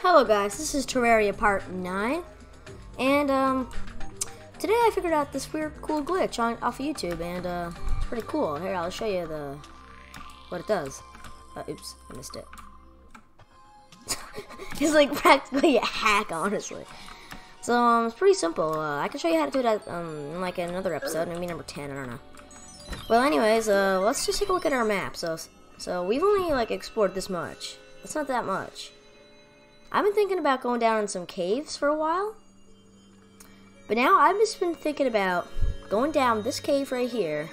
Hello guys, this is Terraria Part 9, and um, today I figured out this weird cool glitch on off of YouTube, and uh, it's pretty cool. Here, I'll show you the what it does. Uh, oops, I missed it. it's like practically a hack, honestly. So um, it's pretty simple. Uh, I can show you how to do that um, in like another episode, maybe number 10, I don't know. Well, anyways, uh, let's just take a look at our map. So, so we've only like explored this much. It's not that much. I've been thinking about going down in some caves for a while. But now I've just been thinking about going down this cave right here.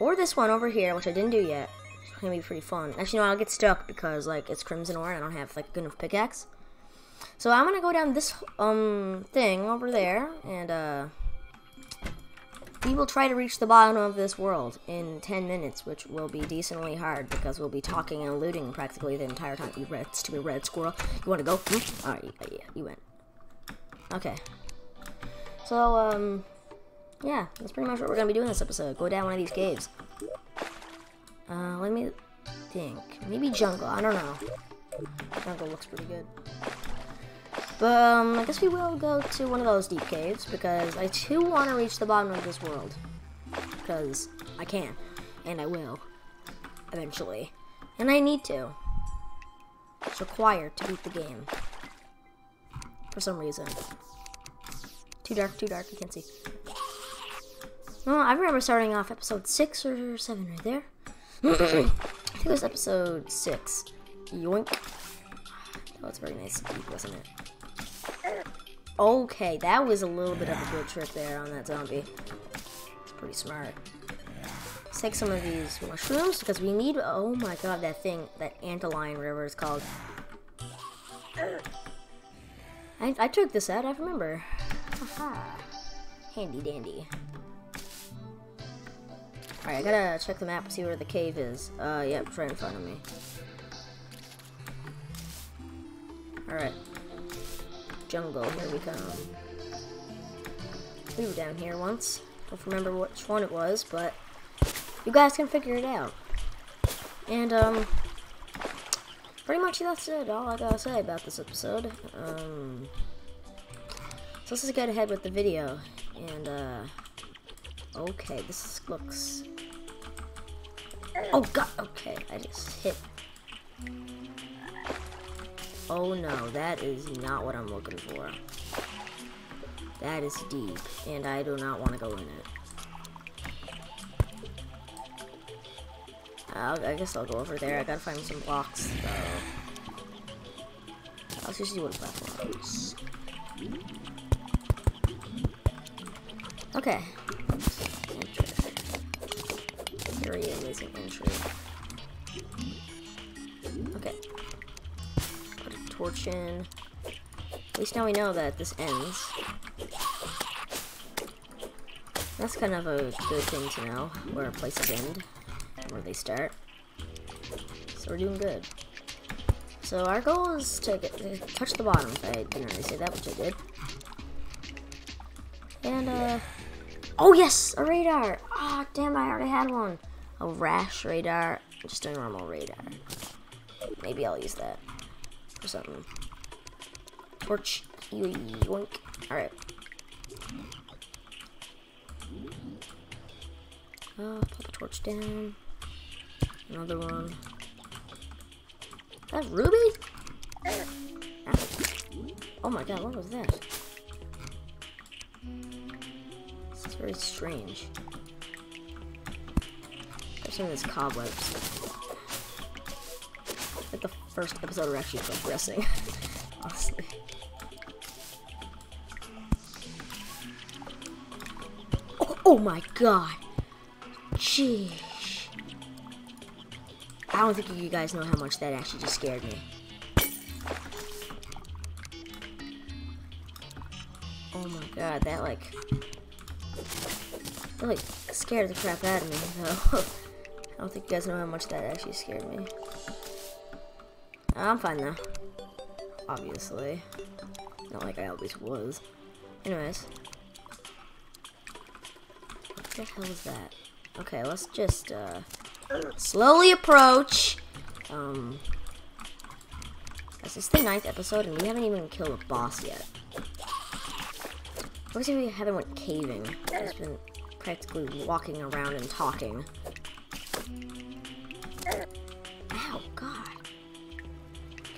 Or this one over here, which I didn't do yet. It's gonna be pretty fun. Actually, no, I'll get stuck because like it's crimson ore and I don't have like a good enough pickaxe. So I'm gonna go down this um thing over there and uh we will try to reach the bottom of this world in 10 minutes, which will be decently hard because we'll be talking and looting practically the entire time. You red, stupid red squirrel. You want to go? Hmm? Alright, yeah, you went. Okay. So, um, yeah, that's pretty much what we're going to be doing this episode. Go down one of these caves. Uh, let me think. Maybe jungle. I don't know. Jungle looks pretty good. Um, I guess we will go to one of those deep caves because I too want to reach the bottom of this world. Because I can. And I will. Eventually. And I need to. It's required to beat the game. For some reason. Too dark, too dark, I can't see. Well, I remember starting off episode 6 or 7 right there. I think it was episode 6. Yoink. That was very nice wasn't it? Okay, that was a little bit of a good trick there on that zombie. It's pretty smart. Let's take some of these mushrooms because we need. Oh my god, that thing, that antlion, whatever it's called. I, I took this out. I remember. Haha, handy dandy. Alright, I gotta check the map and see where the cave is. Uh, yep, right in front of me. Alright jungle. Here we come. We were down here once. Don't remember which one it was, but you guys can figure it out. And, um, pretty much that's it. All I gotta say about this episode. Um, so let's just get ahead with the video. And, uh, okay, this looks... Oh, God, okay, I just hit Oh no, that is not what I'm looking for. That is deep, and I do not want to go in it. I'll, i guess I'll go over there. I gotta find some blocks, though. Let's just see what platforms. Okay. Enter. Is an entry. Torch. At least now we know that this ends. That's kind of a good thing to know, where places end, and where they start. So we're doing good. So our goal is to, get, to touch the bottom, if I didn't already say that, which I did. And, uh... Oh, yes! A radar! Ah, oh, damn, I already had one. A rash radar. Just a normal radar. Maybe I'll use that or something. Torch. Yoink. Alright. Oh, pop a torch down. Another one. That ruby? Oh my god, what was that? This is very strange. There's some of these cobwebs the first episode we're actually progressing, honestly. Oh, oh my god. Jeez. I don't think you guys know how much that actually just scared me. Oh my god, that like... That like scared the crap out of me, though. I don't think you guys know how much that actually scared me. I'm fine now. Obviously. Not like I always was. Anyways. What the hell is that? Okay, let's just, uh, slowly approach. Um, This is the ninth episode, and we haven't even killed a boss yet. Looks like we haven't went caving. Just been practically walking around and talking.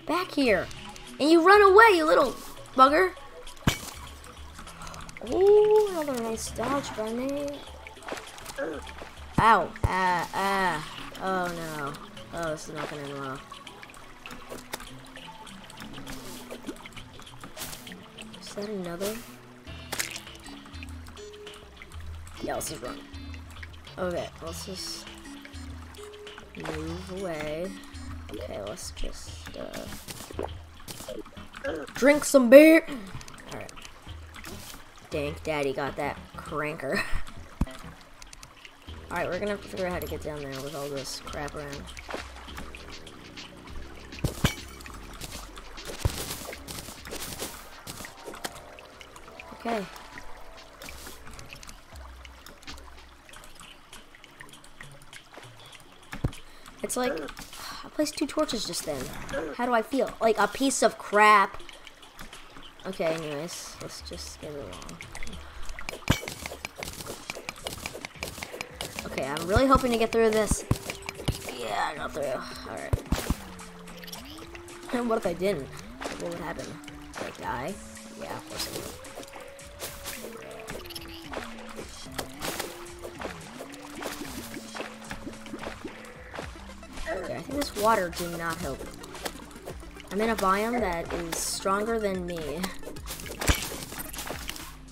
Back here. And you run away, you little bugger. Oh, another nice dodge by me. Ow. Ah, ah. Oh, no. Oh, this is not gonna end well. Is that another? Yeah, let's just run. Okay, let's just move away. Okay, let's just uh, drink some beer. Alright. Dank Daddy got that cranker. Alright, we're gonna have to figure out how to get down there with all this crap around. Okay. It's like, I placed two torches just then. How do I feel? Like a piece of crap. Okay, anyways, let's just get it along. Okay, I'm really hoping to get through this. Yeah, I got through. Alright. And what if I didn't? What would happen? I die? Yeah, of course I would. I think this water did not help. I'm in a biome that is stronger than me.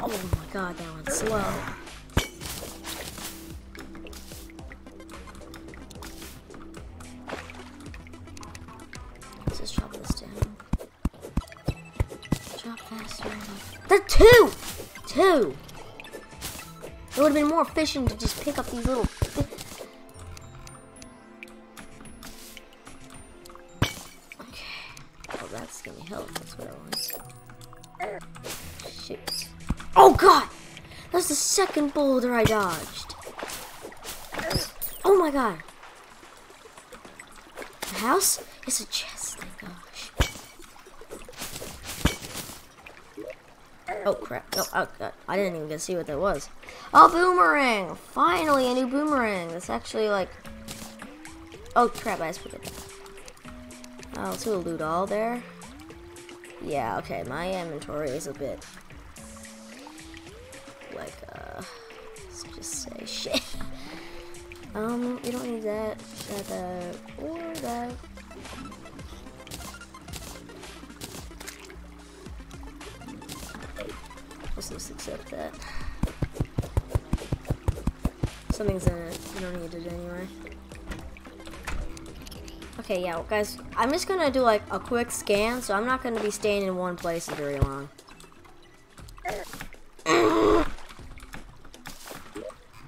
Oh my god, that went slow. Let's just chop this down. Chop faster. That's two! Two! It would have been more efficient to just pick up these little that's gonna help. That's what I want. Oh god! That's the second boulder I dodged. Oh my god. The house? It's a chest, thank gosh. Oh crap. No, oh, God. I didn't even get to see what that was. Oh, boomerang! Finally, a new boomerang. That's actually like... Oh crap, I just it. Oh, let's do a loot all there. Yeah, okay, my inventory is a bit like uh let's just say shit. um, you don't need that, that, that, or that. Let's just accept that. Something's in it. You don't need it anyway. Okay, yeah, well, guys, I'm just gonna do like a quick scan, so I'm not gonna be staying in one place very long.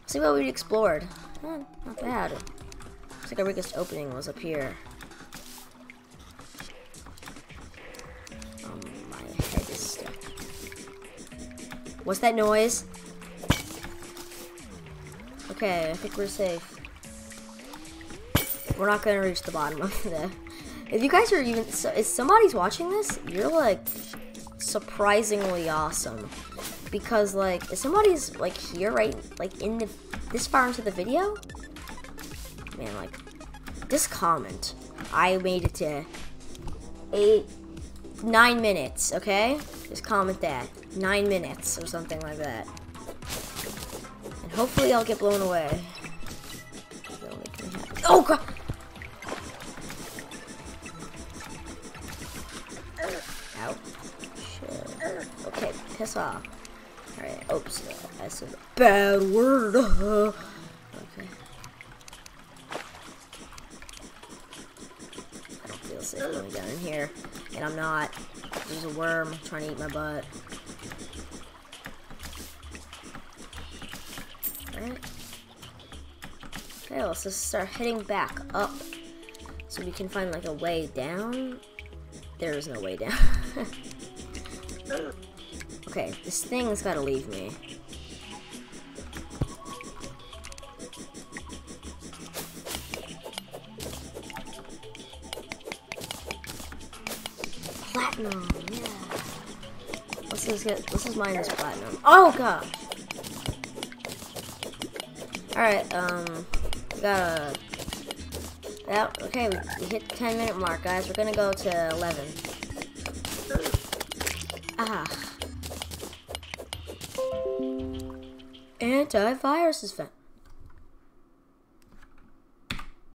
See what we explored. Eh, not bad. Looks like our biggest opening was up here. Um, my head is stuck. What's that noise? Okay, I think we're safe. We're not gonna reach the bottom of the. If you guys are even, so, if somebody's watching this, you're like surprisingly awesome, because like if somebody's like here, right, like in the this far into the video, man, like this comment, I made it to eight, nine minutes. Okay, just comment that nine minutes or something like that, and hopefully I'll get blown away. Oh god. Piss off. Alright, oops, I said a bad word. okay. I don't feel safe going down in here. And I'm not. There's a worm trying to eat my butt. Alright. Okay, let's just start heading back up. So we can find like a way down. There is no way down. Okay, this thing's gotta leave me. platinum. Yeah. Let's just get. Let's just mine this platinum. Oh god. All right. Um. We Yeah. Okay. We, we hit the 10 minute mark, guys. We're gonna go to 11. Ah. Antivirus is found.